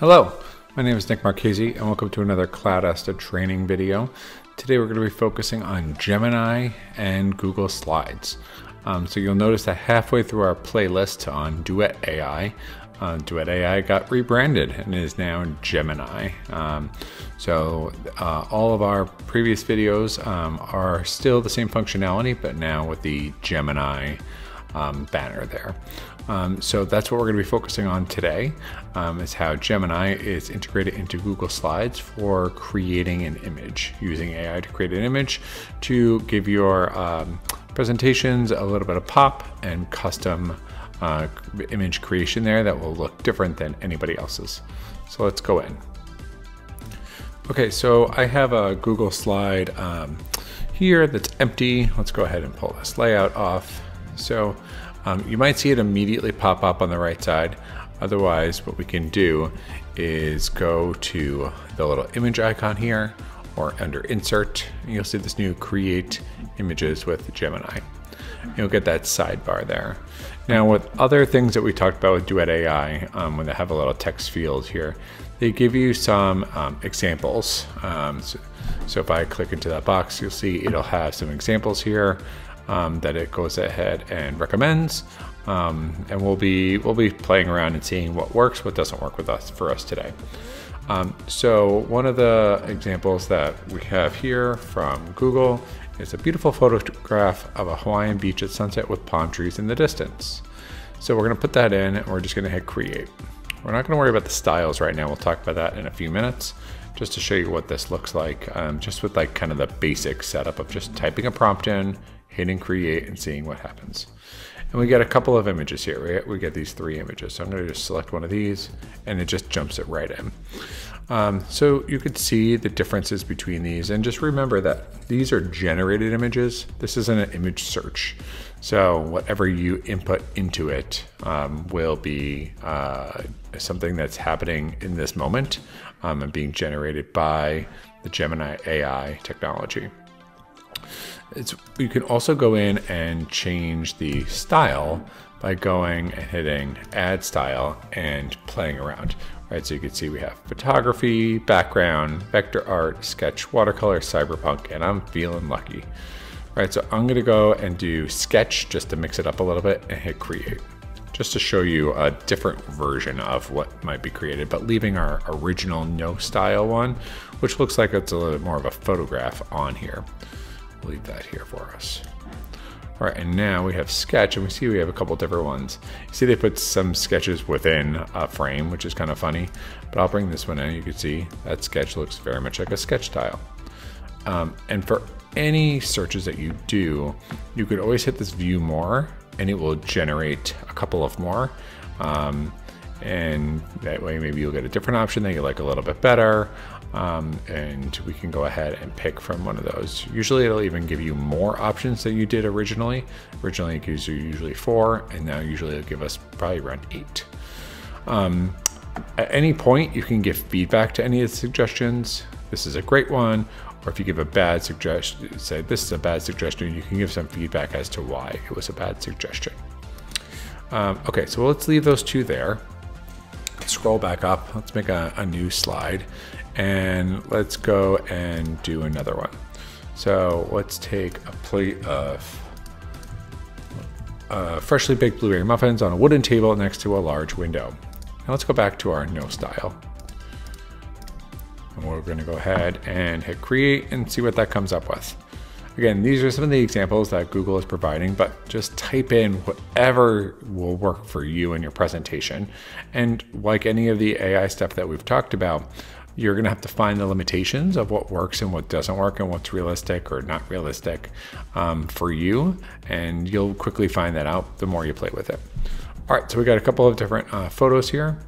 Hello, my name is Nick Marchese and welcome to another Cloudasta training video. Today we're going to be focusing on Gemini and Google Slides. Um, so you'll notice that halfway through our playlist on Duet AI, uh, Duet AI got rebranded and is now Gemini. Um, so uh, all of our previous videos um, are still the same functionality, but now with the Gemini um, banner there. Um, so that's what we're going to be focusing on today um, is how Gemini is integrated into Google Slides for creating an image, using AI to create an image to give your um, presentations a little bit of pop and custom uh, image creation there that will look different than anybody else's. So let's go in. Okay, so I have a Google slide um, here that's empty. Let's go ahead and pull this layout off. So um, you might see it immediately pop up on the right side. Otherwise, what we can do is go to the little image icon here or under insert, you'll see this new create images with Gemini. You'll get that sidebar there. Now with other things that we talked about with Duet AI, um, when they have a little text field here, they give you some um, examples. Um, so, so, if I click into that box, you'll see it'll have some examples here um, that it goes ahead and recommends. Um, and we'll be we'll be playing around and seeing what works, what doesn't work with us for us today. Um, so one of the examples that we have here from Google is a beautiful photograph of a Hawaiian beach at sunset with palm trees in the distance. So we're going to put that in and we're just going to hit create. We're not going to worry about the styles right now. We'll talk about that in a few minutes just to show you what this looks like, um, just with like kind of the basic setup of just typing a prompt in, hitting create and seeing what happens. And we get a couple of images here. We, we get these three images. So I'm going to just select one of these and it just jumps it right in. Um, so you could see the differences between these and just remember that these are generated images. This isn't an image search. So whatever you input into it um, will be uh, something that's happening in this moment um, and being generated by the Gemini AI technology. It's, you can also go in and change the style by going and hitting add style and playing around. Right, so you can see we have photography, background, vector art, sketch, watercolor, cyberpunk, and I'm feeling lucky. Right, so I'm gonna go and do sketch just to mix it up a little bit and hit create. Just to show you a different version of what might be created, but leaving our original no style one, which looks like it's a little bit more of a photograph on here leave that here for us. All right, and now we have sketch, and we see we have a couple different ones. You see they put some sketches within a frame, which is kind of funny, but I'll bring this one in. You can see that sketch looks very much like a sketch tile. Um, and for any searches that you do, you could always hit this view more, and it will generate a couple of more. Um, and that way maybe you'll get a different option that you like a little bit better um, and we can go ahead and pick from one of those. Usually it'll even give you more options than you did originally. Originally it gives you usually four, and now usually it'll give us probably around eight. Um, at any point, you can give feedback to any of the suggestions. This is a great one, or if you give a bad suggestion, say this is a bad suggestion, you can give some feedback as to why it was a bad suggestion. Um, okay, so let's leave those two there. Scroll back up, let's make a, a new slide and let's go and do another one. So let's take a plate of uh, freshly baked blueberry muffins on a wooden table next to a large window. Now let's go back to our no style. And we're gonna go ahead and hit create and see what that comes up with. Again, these are some of the examples that Google is providing, but just type in whatever will work for you in your presentation. And like any of the AI stuff that we've talked about, you're going to have to find the limitations of what works and what doesn't work and what's realistic or not realistic um, for you. And you'll quickly find that out the more you play with it. All right, so we got a couple of different uh, photos here.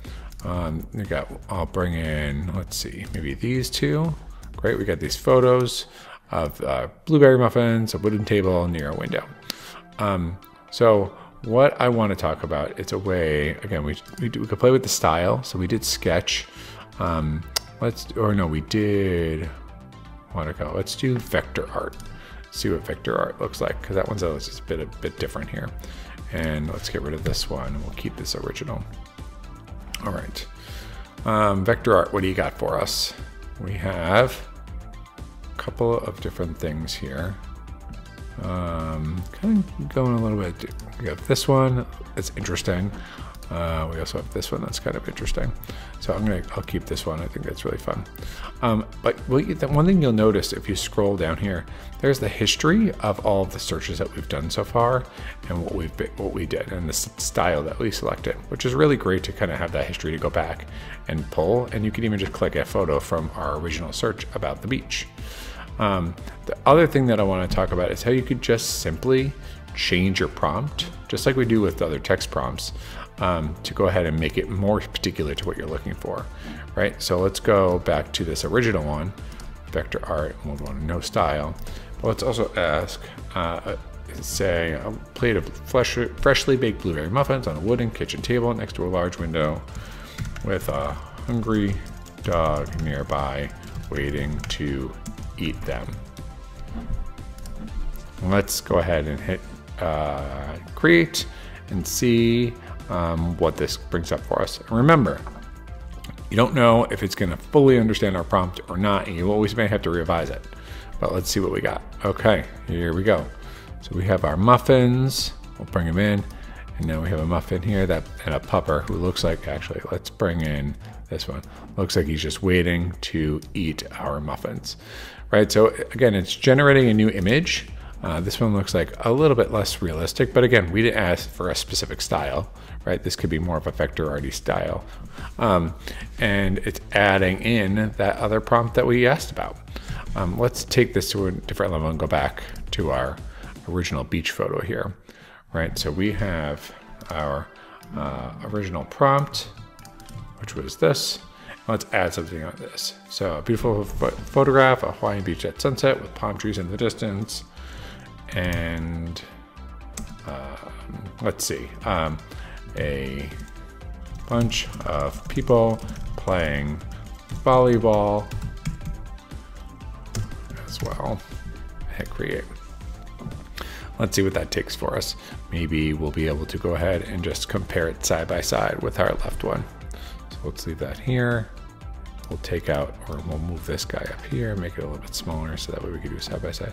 Um, we got, I'll bring in, let's see, maybe these two. Great, we got these photos of uh, blueberry muffins, a wooden table near a window. Um, so what I want to talk about, it's a way, again, we, we, we could play with the style. So we did sketch. Um, Let's, or no, we did go. Let's do vector art. See what vector art looks like, because that one's a, just a bit, a bit different here. And let's get rid of this one. We'll keep this original. All right. Um, vector art, what do you got for us? We have a couple of different things here. Um, kind of going a little bit. We have this one. It's interesting. Uh, we also have this one that's kind of interesting. So I'm gonna, I'll keep this one. I think that's really fun. Um, but one thing you'll notice if you scroll down here, there's the history of all of the searches that we've done so far and what we've what we did and the style that we selected, which is really great to kind of have that history to go back and pull. And you can even just click a photo from our original search about the beach. Um, the other thing that I want to talk about is how you could just simply change your prompt, just like we do with other text prompts um, to go ahead and make it more particular to what you're looking for, right? So let's go back to this original one, vector art, and we'll go to no style. But let's also ask, uh, say, a plate of flesh, freshly baked blueberry muffins on a wooden kitchen table next to a large window with a hungry dog nearby waiting to eat them. Let's go ahead and hit uh, create and see um, what this brings up for us. And remember, you don't know if it's going to fully understand our prompt or not, and you always may have to revise it. But let's see what we got. Okay, here we go. So we have our muffins. We'll bring them in. And now we have a muffin here that and a pupper who looks like, actually, let's bring in this one. Looks like he's just waiting to eat our muffins, right? So again, it's generating a new image. Uh, this one looks like a little bit less realistic, but again, we didn't ask for a specific style right? This could be more of a vector arty style. Um, and it's adding in that other prompt that we asked about. Um, let's take this to a different level and go back to our original beach photo here, right? So we have our uh, original prompt, which was this. Let's add something on this. So a beautiful photograph, a Hawaiian beach at sunset with palm trees in the distance. And um, let's see. Um, a bunch of people playing volleyball as well. Hit create. Let's see what that takes for us. Maybe we'll be able to go ahead and just compare it side by side with our left one. So let's leave that here. We'll take out, or we'll move this guy up here, make it a little bit smaller so that way we can do side by side.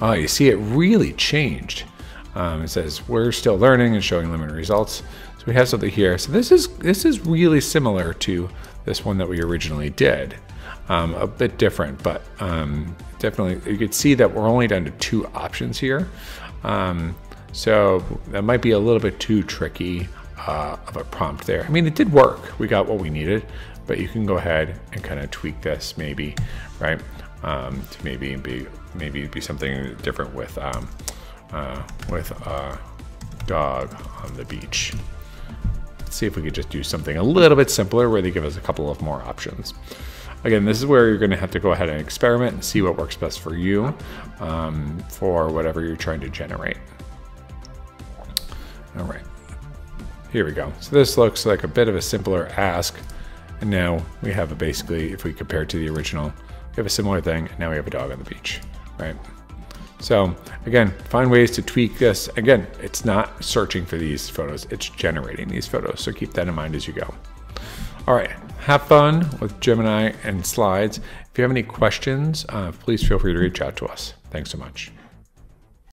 Oh, you see it really changed. Um, it says we're still learning and showing limited results. So we have something here. So this is this is really similar to this one that we originally did. Um, a bit different, but um, definitely you could see that we're only down to two options here. Um, so that might be a little bit too tricky uh, of a prompt there. I mean, it did work. We got what we needed, but you can go ahead and kind of tweak this maybe, right? Um, to maybe be maybe be something different with um, uh, with a dog on the beach. Let's see if we could just do something a little bit simpler where they give us a couple of more options. Again, this is where you're going to have to go ahead and experiment and see what works best for you um, for whatever you're trying to generate. All right, here we go. So this looks like a bit of a simpler ask. And now we have a basically, if we compare to the original, we have a similar thing. And now we have a dog on the beach, right? So again, find ways to tweak this. Again, it's not searching for these photos, it's generating these photos. So keep that in mind as you go. All right, have fun with Gemini and slides. If you have any questions, uh, please feel free to reach out to us. Thanks so much.